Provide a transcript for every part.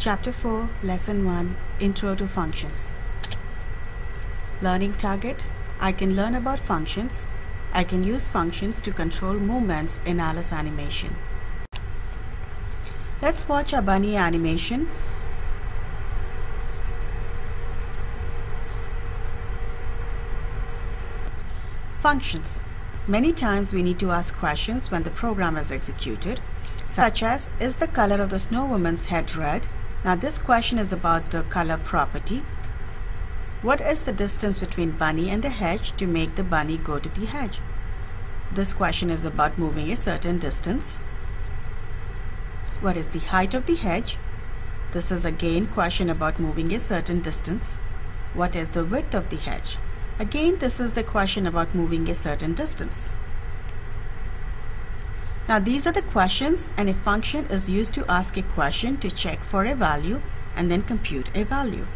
Chapter 4, Lesson 1 Intro to Functions. Learning target I can learn about functions. I can use functions to control movements in Alice animation. Let's watch a bunny animation. Functions. Many times we need to ask questions when the program is executed, such as Is the color of the snow woman's head red? Now this question is about the color property. What is the distance between bunny and the hedge to make the bunny go to the hedge? This question is about moving a certain distance. What is the height of the hedge? This is again question about moving a certain distance. What is the width of the hedge? Again this is the question about moving a certain distance. Now these are the questions and a function is used to ask a question to check for a value and then compute a value.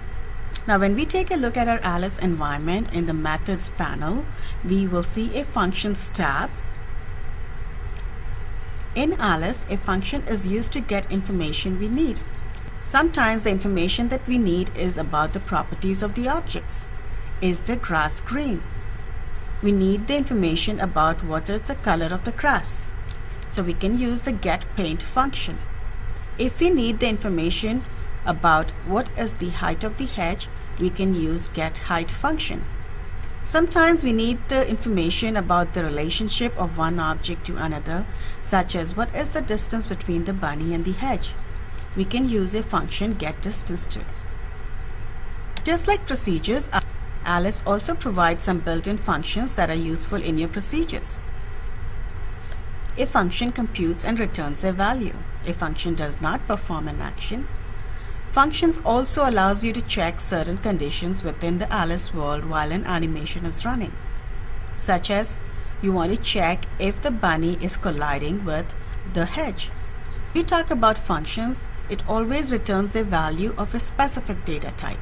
Now when we take a look at our Alice environment in the methods panel, we will see a functions tab. In Alice, a function is used to get information we need. Sometimes the information that we need is about the properties of the objects. Is the grass green? We need the information about what is the color of the grass so we can use the getPaint function. If we need the information about what is the height of the hedge, we can use getHeight function. Sometimes we need the information about the relationship of one object to another, such as what is the distance between the bunny and the hedge. We can use a function getDistance. Just like procedures, Alice also provides some built-in functions that are useful in your procedures. A function computes and returns a value. A function does not perform an action. Functions also allows you to check certain conditions within the Alice world while an animation is running, such as you want to check if the bunny is colliding with the hedge. We talk about functions, it always returns a value of a specific data type.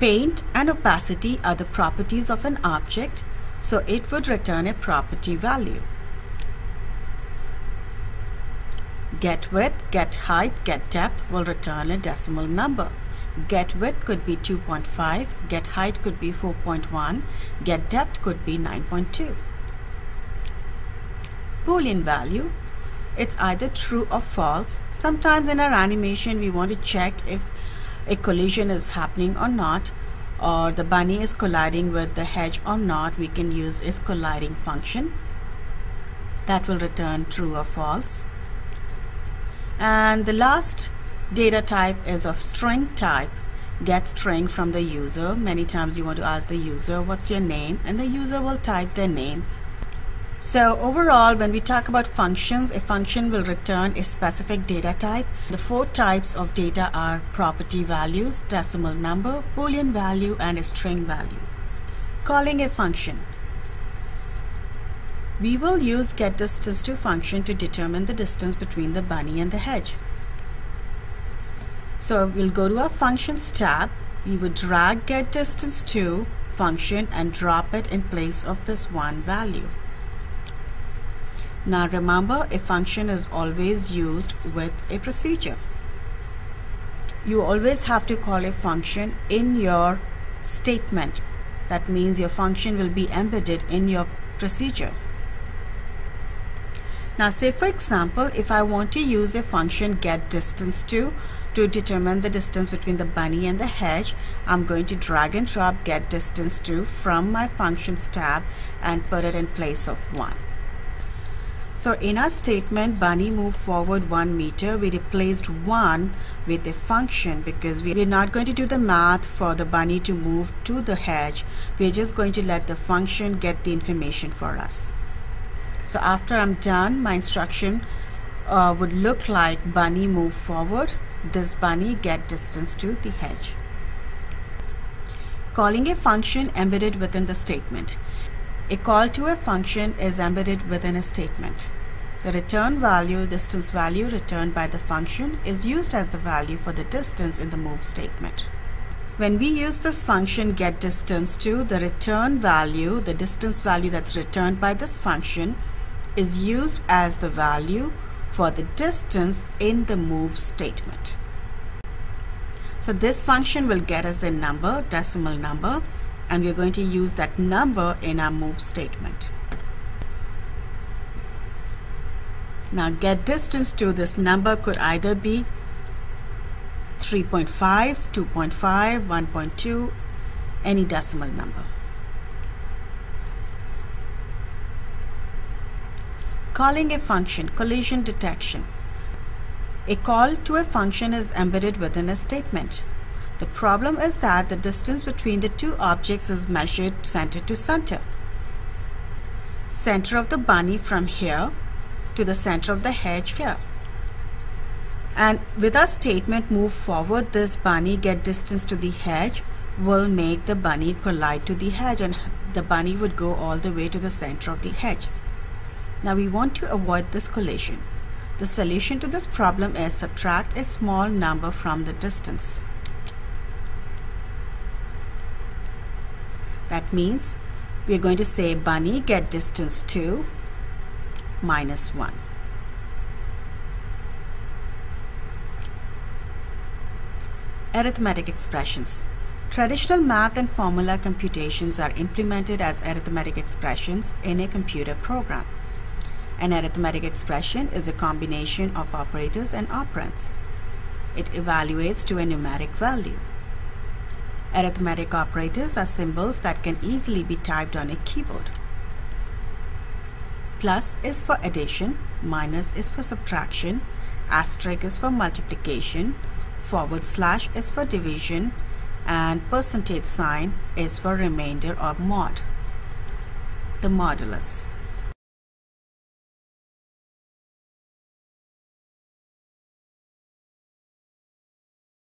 Paint and opacity are the properties of an object so it would return a property value. Get width, get height, get depth will return a decimal number. Get width could be 2.5, get height could be 4.1, get depth could be 9.2. Boolean value, it's either true or false. Sometimes in our animation we want to check if a collision is happening or not or the bunny is colliding with the hedge or not, we can use is colliding function. That will return true or false. And the last data type is of string type. Get string from the user. Many times you want to ask the user what's your name and the user will type their name so overall, when we talk about functions, a function will return a specific data type. The four types of data are property values, decimal number, boolean value, and a string value. Calling a function. We will use getDistanceTo function to determine the distance between the bunny and the hedge. So we'll go to our functions tab. We would drag getDistanceTo function and drop it in place of this one value. Now remember a function is always used with a procedure. You always have to call a function in your statement. That means your function will be embedded in your procedure. Now say for example if I want to use a function get distance to to determine the distance between the bunny and the hedge I'm going to drag and drop get distance to from my functions tab and put it in place of 1. So in our statement bunny move forward 1 meter we replaced 1 with a function because we're not going to do the math for the bunny to move to the hedge we're just going to let the function get the information for us. So after I'm done my instruction uh, would look like bunny move forward this bunny get distance to the hedge. Calling a function embedded within the statement. A call to a function is embedded within a statement. The return value, distance value returned by the function is used as the value for the distance in the move statement. When we use this function get distance to, the return value, the distance value that's returned by this function is used as the value for the distance in the move statement. So this function will get us a number, decimal number, and we're going to use that number in our move statement. Now get distance to this number could either be 3.5, 2.5, 1.2, any decimal number. Calling a function, collision detection. A call to a function is embedded within a statement. The problem is that the distance between the two objects is measured center to center. Center of the bunny from here to the center of the hedge here. And with our statement move forward this bunny get distance to the hedge will make the bunny collide to the hedge and the bunny would go all the way to the center of the hedge. Now we want to avoid this collision. The solution to this problem is subtract a small number from the distance. That means we are going to say bunny get distance to minus 1. Arithmetic expressions. Traditional math and formula computations are implemented as arithmetic expressions in a computer program. An arithmetic expression is a combination of operators and operands. It evaluates to a numeric value. Arithmetic operators are symbols that can easily be typed on a keyboard. Plus is for addition, minus is for subtraction, asterisk is for multiplication, forward slash is for division, and percentage sign is for remainder or mod. The modulus.